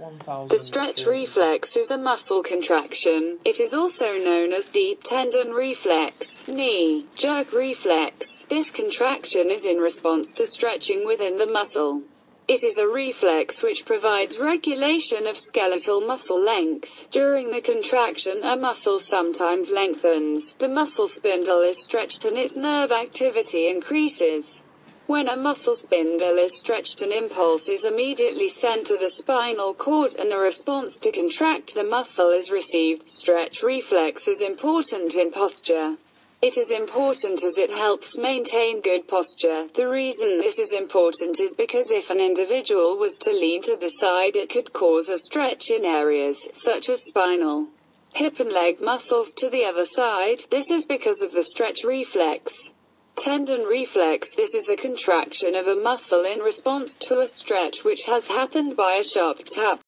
1000. The stretch reflex is a muscle contraction. It is also known as deep tendon reflex, knee jerk reflex. This contraction is in response to stretching within the muscle. It is a reflex which provides regulation of skeletal muscle length. During the contraction, a muscle sometimes lengthens, the muscle spindle is stretched and its nerve activity increases. When a muscle spindle is stretched, an impulse is immediately sent to the spinal cord and a response to contract the muscle is received. Stretch reflex is important in posture. It is important as it helps maintain good posture. The reason this is important is because if an individual was to lean to the side, it could cause a stretch in areas such as spinal, hip, and leg muscles to the other side. This is because of the stretch reflex. Tendon reflex. This is a contraction of a muscle in response to a stretch which has happened by a sharp tap